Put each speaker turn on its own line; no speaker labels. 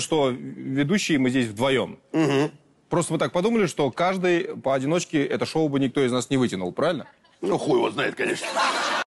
что ведущие мы здесь вдвоем. Просто мы так подумали, что каждый поодиночке это шоу бы никто из нас не вытянул, правильно?
Ну, хуй его знает, конечно.